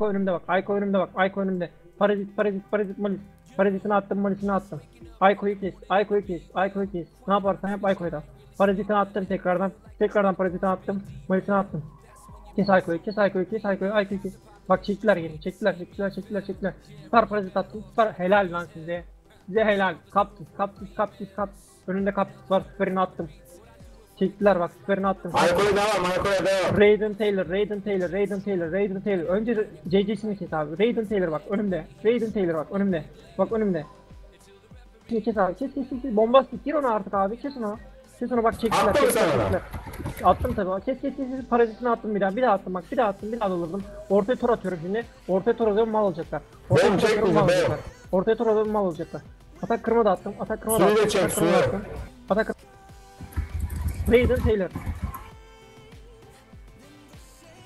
Ayko önümde bak. Ayko önümde bak. Ayko önümde. Parazit, parazit, parazit, malis. Parazitini attım, malisini attım. Ayko'yu kes, Ayko'yu kes, Ayko'yu kes. Ne yaparsan yap Ayko'yu da. Parazitini attım tekrardan. Tekrardan parazitini attım. Malisini attım. Kes Ayko'yu, kes Ayko'yu, kes Ayko'yu, Ayko'yu kes. Bak çektiler yeni, çektiler, çektiler, çektiler, çektiler. Süper parazit attım, süper helal lan size. Size helal. Kaptız, kaptız, kaptız, kaptız. Önünde kaptız var, süperini attım. Çektiler bak, süperini attım. Ayko'ya devam, Ayko'ya devam. Raiden Taylor, Raiden Taylor, Raiden Taylor, Raiden Taylor. Önce CC'sini kes abi. Raiden Taylor bak önümde. Raiden Taylor bak önümde. Bak önümde. Şimdi kes abi. Kes kes kes. Bombastik gir onu artık abi. Kes onu. Kes onu bak çektiler. Attın mı çektiler. Attım tabii. Kes kes kes. Parazitini attım bir daha. Bir daha attım bak. Bir daha attım. Bir daha doldurdum. Ortaya tor atıyorum şimdi. Ortaya tor atıyorum mal olacaklar. Ortaya çek atıyorum mal olacaklar. Ortaya tor atıyorum mal olacaklar. Atak kırma da attım. Atak kırma da Suyu attım. da çek, suyu. Raiden Taylor.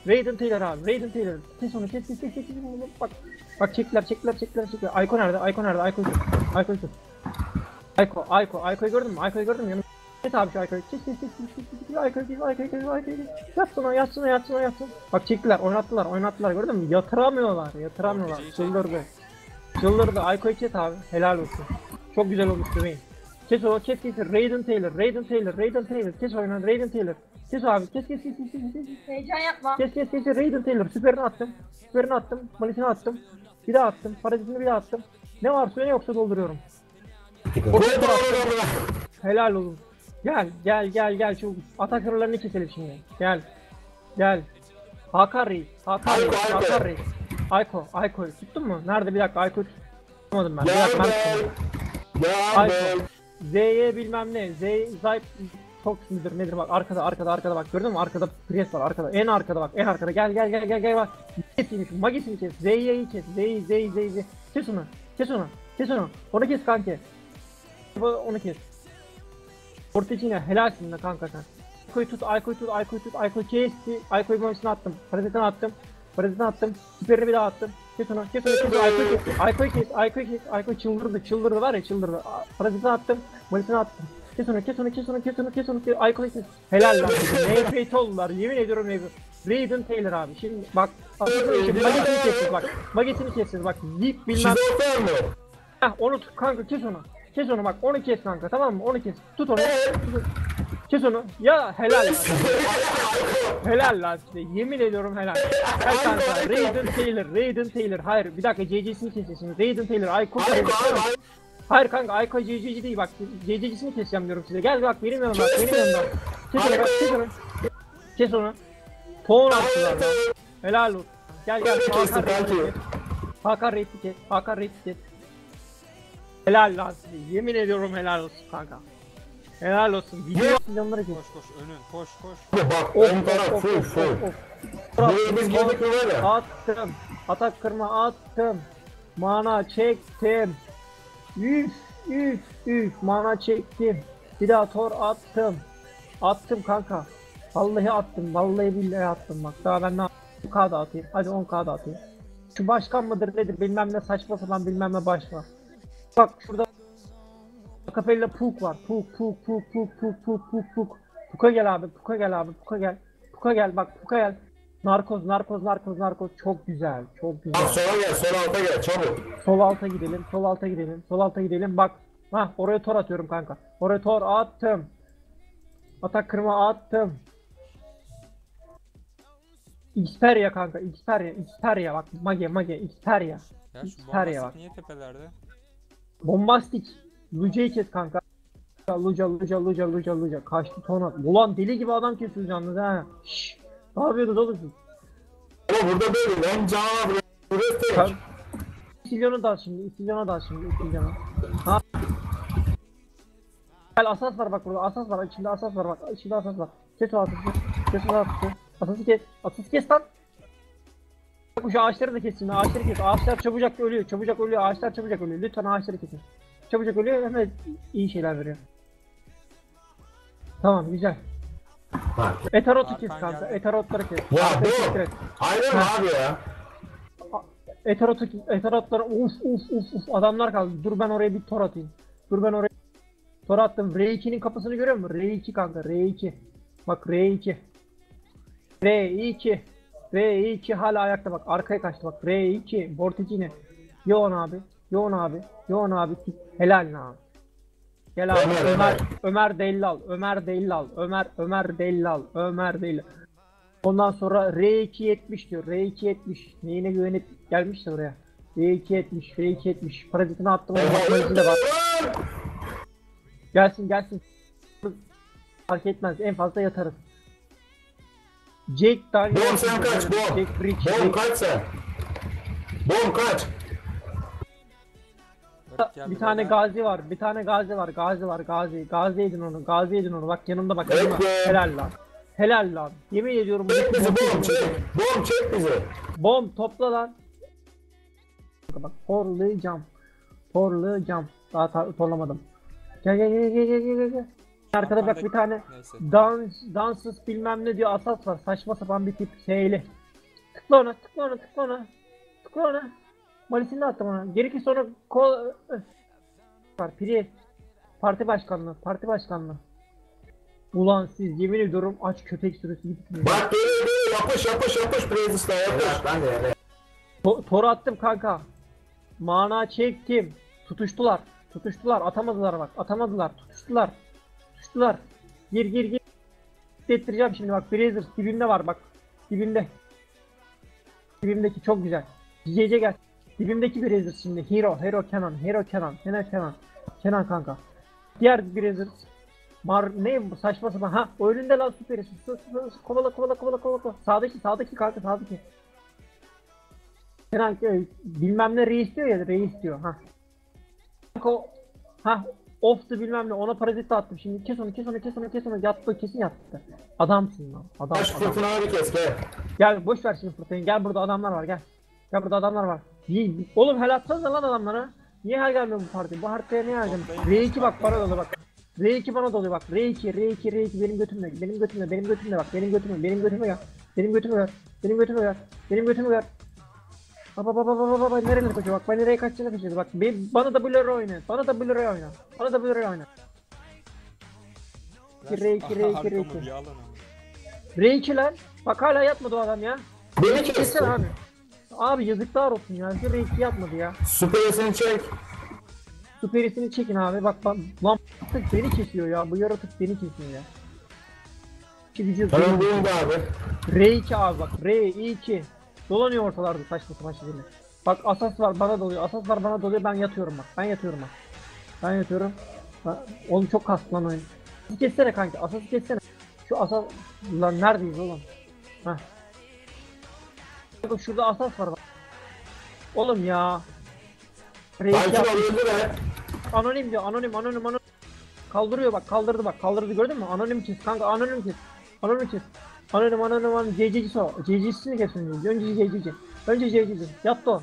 Raiden Taylor abi, Raiden Taylor. Kes onu, kes, kes, kes, kes. Bak, bak çektiler, çektiler, çektiler, çektiler. Ayko nerede? Ayko nerede? Ayko tut. Ayko tut. Ayko, Ayko, Ayko'yu gördün mü? Ayko'yu gördün mü? Yanım. Kes abi şu Ayko'yu. Kes, kes, kes, kes, kes. Ayko'yu kes, Ayko'yu kes, Ayko'yu kes. Yatsın o, yatsın o, yatsın o, yatsın. Bak çektiler, oynattılar, oynattılar. Gördün mü? Yatıramıyorlar, yatıramıyorlar. Çıldırdı. Çıldırdı. Ayko'yu kes abi. Helal olsun. Çok güzel olmuş bebeğim. Kes o, kes kes. Raiden Taylor, Raiden Taylor, Raiden Taylor. Kes oyna, Raiden Taylor. Kes abi, kes, kes, kes, kes, kes, kes. Heyecan yapma. Kes kes kes Raiden Taylor süperini attım. Süperini attım. Malisini attım. Bir daha attım. Parazitini bir daha attım. Ne var suya yoksa dolduruyorum. Helal olun. Gel gel gel gel şu atakörlerini keselim şimdi. Gel. Gel. Hakan Reis. Hakan Ayko, Reis. Ayko. Hakan Reis. Ayko. Ayko. Tuttun mu? Nerede bir dakika Ayko tutmadım ben. Bir Gel dakika ben be. tutmadım. Gel Ayko. Z'ye bilmem ne. Z, Zayp Fox midir nedir bak arkada arkada arkada bak gördün mü? Arkada pres var arkada en arkada bak en arkada gel gel gel gel gel bak. Magisini kes Magisini kes? Z'yi kes Z'yi Z'yi Z'yi kes onu kes onu kes onu. Onu kes kanki. Onu kes. Orta içine helalsin de kanka sen. Ayko'yu tut Ayko'yu tut Ayko'yu tut Ayko'yu kesti Ayko'yu boyasına attım Parazitini attım Parazitini attım. Süperini bir daha attım. Kes onu kes onu kes Ayko'yu kes Ayko'yu kes Ayko'yu kes. Ayko çıldırdı çıldırdı var ya çıldırdı. Parazitini attım Boyasına attım. Kes onu kes onu kes onu kes onu kes onu. Kes Ayko'yu kes. Helal lan. Nefret oldular yemin ediyorum nefret Raiden Taylor abi şimdi bak Şimdi Magesini kessiniz bak. Magesini kessiniz bak. Zip bilmem? Heh onu tut kanka kes onu. Kes onu bak onu kes kanka tamam mı? Onu kes. Tut onu. Tut onu. Kes onu. Ya helal lan. helal lan size. Yemin ediyorum helal. Gel kanka. Raiden Taylor. Raiden Taylor. Hayır bir dakika CC'sini kesesin. Raiden Taylor. Ayko Ayko. Hayır kanka Ayko CC'ci değil bak. CC'cisini keseceğim diyorum size. Gel bak benim yanımda. Benim yanımda. Kes onu. Kes onu. Kes onu. Ton attılar lan. Helal olsun. Gel gel. Hakan kanki. kes. Hakan Reis'i kes. Hakan Reis'i kes. Helal lan size. Yemin ediyorum helal olsun kanka. Helal olsun. Video milyonları kes. Koş koş önün koş koş. Bak ön taraf full full. Buraya biz girdik mi böyle? Attım. Atak kırma attım. Mana çektim. Üf üf üf mana çektim. Bir daha tor attım. Attım kanka. Vallahi attım. Vallahi billahi attım bak. Daha ben ne 10k da atayım. Hadi 10k da atayım. Şu başkan mıdır nedir bilmem ne saçma sapan bilmem ne baş var. Bak şurada Acapella Puk var. Puk Puk Puk Puk Puk Puk Puk Puk. Puka gel abi. Puka gel abi. Puka gel. Puka gel bak Puka gel. Narkoz narkoz narkoz narkoz çok güzel. Çok güzel. Al sola gel, sol alta gel çabuk. Sol alta gidelim, sol alta gidelim, sol alta gidelim. Bak, ha oraya tor atıyorum kanka. Oraya tor attım. Atak kırma attım. Xperia kanka, Xperia, Xperia bak, Mage, Mage, Xperia. Ya şu Xperia bak. niye tepelerde? Bombastik. Luca'yı kes kanka. Luca, Luca, Luca, Luca, Luca. Kaçtı ton at. Ulan deli gibi adam kesiyoruz yalnız ha. Şşş. Ne yapıyordunuz oğlum siz? Ama burada böyle lan canavar burası Kan- tek. İstilyonu da al şimdi, İstilyonu da al şimdi, İstilyonu. Ha. Gel asas var bak burada, asas var, içinde asas var bak, içinde asas var. Kes o asası, kes o asası. Asası kes, asası kes lan. Bak şu ağaçları da kes şimdi, ağaçları kes. Ağaçlar çabucak ölüyor, çabucak ölüyor, ağaçlar çabucak ölüyor. Lütfen ağaçları kesin. Çabucak ölüyor, hemen iyi şeyler veriyor. Tamam, güzel. Bak. Etarot'u kes kanka, etarotları kes. Ya Arkayı bu. siktir et. Aynen Ha. abi ya. Etarot'u Etarot'lara uf uf uf uf adamlar kaldı. Dur ben oraya bir tor atayım. Dur ben oraya tor attım. R2'nin kapısını görüyor musun? R2 kanka R2. Bak R2. R2. R2 hala ayakta bak. Arkaya kaçtı bak. R2. Vorticini. Yoğun abi. Yoğun abi. Yoğun abi. Helal abi. Gel abi. Ömer, Ömer, Ömer. Dellal. Ömer Dellal. Ömer, Ömer Dellal. Ömer Dellal. Ondan sonra R270 diyor. R270. Neyine güvenip gelmiş de oraya. R270. R270. Parazitini attım. De. Gelsin gelsin. Fark etmez. En fazla yatarız. Jake Daniel. Bom sen kaç, bom. Jake Bridge. Bom kaç sen? Bom kaç? Geldi Bir tane beyler. gazi var. Bir tane gazi var. Gazi var. Gazi. Gazi edin onu. Gazi edin onu. Bak yanımda bak. yanımda. Helal lan. Helal lan. Yemin ediyorum. Çek bizi bom çek. Bom çek bizi. Bom topla lan. Bak torlayacağım. Torlayacağım. Daha ta- torlamadım. Gel gel gel gel gel gel gel. Arkada bak bir tane Neyse. dans danssız bilmem ne diyor asas var. Saçma sapan bir tip şeyli. Tıkla ona, tıkla ona, tıkla ona. Tıkla ona. Malisini de attım ona. Gerekir sonra kol var. Priye. Parti başkanlığı, parti başkanlığı. Ulan siz yemin ediyorum aç köpek sürüsü gibisiniz. Bak geliyor geliyor yapış yapış yapış Brazos'ta yapış. Ben de To- Tor attım kanka. Mana çektim. Tutuştular. Tutuştular. Atamadılar bak. Atamadılar. Tutuştular. Tutuştular. Gir gir gir. Hissettireceğim şimdi bak. Brazers dibimde var bak. Dibimde. Dibimdeki çok güzel. GC gel. Dibimdeki Brazers şimdi. Hero. Hero Kenan. Hero Kenan. Kenan Kenan. Kenan kanka. Diğer Brazers. Mar ne bu saçma sapan. Ha o önünde lan su, su. Kovala kovala kovala kovala. kovala. Sağdaki sağdaki kanka sağdaki. Kenan e, bilmem ne reis diyor ya reis diyor ha. Kanka o ha off'tu bilmem ne ona parazit attım şimdi kes onu kes onu kes onu kes onu yattı kesin yattı. Adamsın lan adam Taş adam. fırtına abi kes gel. Gel boş ver şimdi fırtınayı gel burada adamlar var gel. Gel burada adamlar var. Niye- Oğlum helal atsanıza lan adamlara. Niye her gelmiyor bu parti? Bu haritaya niye gelmiyor? R2 bak bana dolu bak. R2 bana doluyor bak. R2, R2, R2 benim götümle. Benim götümle, benim götümle bak. Benim götümle, benim götüme gel. Benim götüme ver. Benim götüme ver. Benim götüme ver. Baba baba baba baba nereye kaçıyor bak ben nereye kaçacağını kaçıyor bak benim, bana da Blur oyna bana da Blur oyna bana da Blur oyna R2, R2, Arkamı R2. bir alın ama. R2 lan bak hala yatmadı o adam ya Beni kes. Kesin abi Abi yazıklar olsun ya. Şu R2 yapmadı ya. Süperisini çek. Süperisini çekin abi. Bak bak lan beni kesiyor ya. Bu yaratık beni kesiyor ya. Gücü Hemen buyurun da abi. R2 abi bak. R2 Dolanıyor ortalarda saçma sapan şekilde Bak asas var bana doluyor. Asas var bana doluyor. Ben yatıyorum bak. Ben yatıyorum bak. Ben yatıyorum. Ben- Oğlum çok kastı lan oyun. Kessene kanka. Asası kessene. Şu asas Lan neredeyiz oğlum? Heh Bak şurada asas var bak. Oğlum ya. R2 Tayfun yap- öldü be. Anonim diyor anonim anonim anonim. Kaldırıyor bak kaldırdı bak kaldırdı gördün mü? Anonim kes kanka anonim kes. Anonim kes. Anonim anonim anonim. CC'cisi o CC'sini kes önce. Önce CC'ci Önce CC'ci yattı o.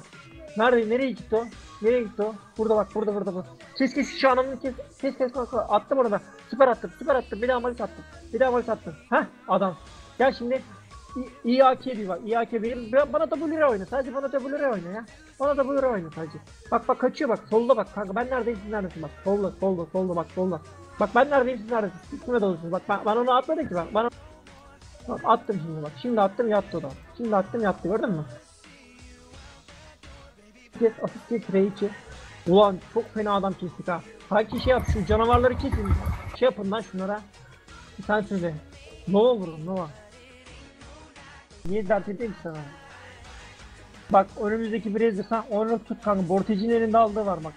Nerede nereye gitti o? Nereye gitti o? Burada bak burada burada bak Kes kes şu anonim kes. Kes kes kanka attım onu ben. Süper attım süper attım. Bir daha malis attım. Bir daha malis attım. Heh adam. Gel şimdi İAK diyor bak İAK ben- bana lira oyna. Sadece bana da lira oyna ya. Bana da lira oyna sadece. Bak bak kaçıyor bak. Solda bak kanka. Ben neredeyim siz neredesiniz? Bak solda solda solda bak solda. Bak ben neredeyim siz neredesiniz? Kime dalıyorsunuz. Bak ben, ben onu atmadım ki ben bana bak, attım şimdi bak. Şimdi attım yattı o da. Şimdi attım yattı. Gördün mü? Kes asist kes R2 ulan çok fena adam kestik ha. Kanki şey yap şu canavarları kesin. Şey yapın lan şunlara. Sen söyle Nova vurun Nova Niye dert edeyim sana? Bak önümüzdeki Brezir sen onu tut kanka. Borteci'nin elinde aldığı var bak.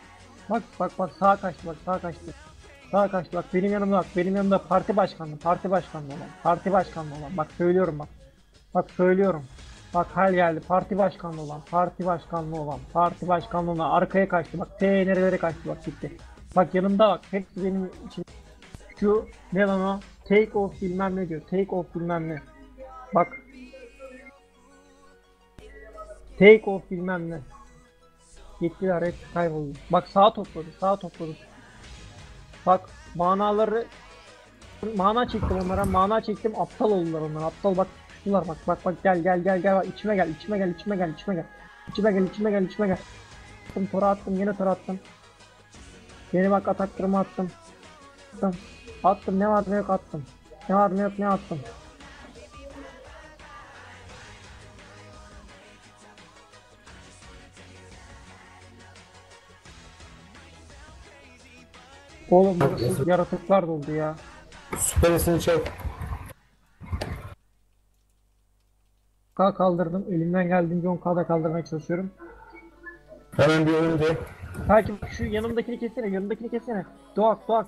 Bak bak bak sağa kaçtı bak sağa kaçtı. Sağa kaçtı bak benim yanımda bak benim yanımda parti başkanlığı parti başkanlığı olan parti başkanlığı olan bak söylüyorum bak. Bak söylüyorum. Bak hal geldi parti başkanlığı olan parti başkanlığı olan parti başkanlığı olan arkaya kaçtı bak T nerelere kaçtı bak gitti. Bak yanımda bak hepsi benim için. Şu ne lan o? Take off bilmem ne diyor. Take off bilmem ne. Bak Take off bilmem ne. Gittiler hep kayboldu. Bak sağa topladı, sağa topladı. Bak manaları mana çektim onlara, mana çektim aptal oldular onlar. Aptal bak tuttular bak bak bak gel gel gel gel bak içime gel içime gel içime gel içime gel. İçime gel içime gel içime gel. Attım tora attım yine tora attım. Yeni bak ataklarımı attım. Attım. Attım ne var ne yok attım. Ne var ne yok ne attım. Oğlum burası yaratıklar doldu ya. Süperisini çek. K kaldırdım. Elimden geldiğince 10K da kaldırmaya çalışıyorum. Hemen bir önünde. Takip şu yanımdakini kessene, yanımdakini kessene. Doğak, doğak.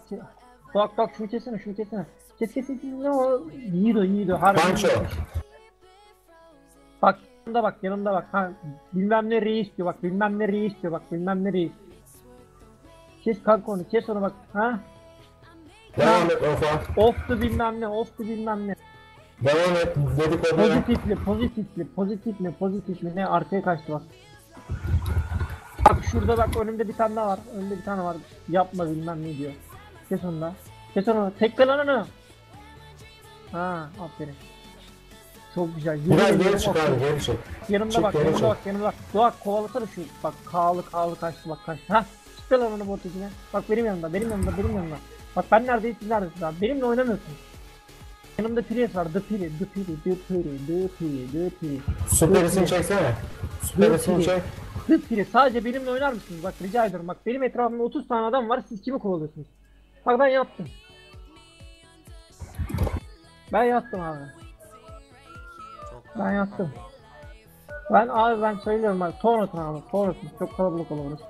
Doğak, doğak şunu kessene, şunu kessene. Kes kes kes. Ne o? Yiğido, yiğido. Pancho. Bak yanımda bak, yanımda bak. Ha, bilmem ne reis diyor bak, bilmem ne reis diyor bak, bilmem ne reis. Kes kanka onu, kes onu bak. Ha? Devam et Ofa. Off'tu bilmem ne, off'tu bilmem ne. Devam et. Dedikodu. Pozitifli, pozitifli, pozitifli, pozitifli. Ne arkaya kaçtı bak. Bak şurada bak önümde bir tane daha var. Önümde bir tane var. Yapma bilmem ne diyor. Kes onu da. Kes onu. Tekle lan onu. Ha aferin. Çok güzel. Yemin Biraz geri çık abi geri çık. Yanımda Çık, bak, yanımda bak, yanımda bak. Doğak kovalasana şu. Bak kağlı kağlı kaçtı bak kaçtı. Ha lan onu bot içine. Bak benim yanımda, benim yanımda, benim yanımda. Bak ben neredeyim siz neredesiniz abi. Benimle oynamıyorsunuz. Yanımda Prius var. The Piri, The Piri, The Piri, The Piri, The Piri. Süperisini çeksene. Süperisini çek. The Piri. Sadece benimle oynar mısınız? Bak rica ediyorum. Bak benim etrafımda 30 tane adam var. Siz kimi kovalıyorsunuz? Bak ben yattım. Ben yattım abi. Ben yattım. Ben abi ben söylüyorum bak sonrasın abi sonrasın çok kalabalık olur burası.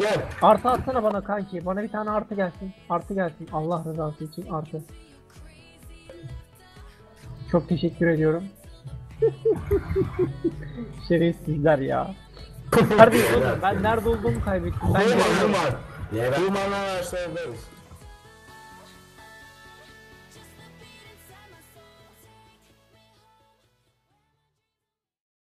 Gel. Artı atsana bana kanki bana bir tane artı gelsin artı gelsin Allah rızası için artı. Çok teşekkür ediyorum. Şerefsizler ya. Oğlum ben nerede olduğumu kaybettim. Ben göremiyorum. uyuman. Uyumanlar araçlardayız.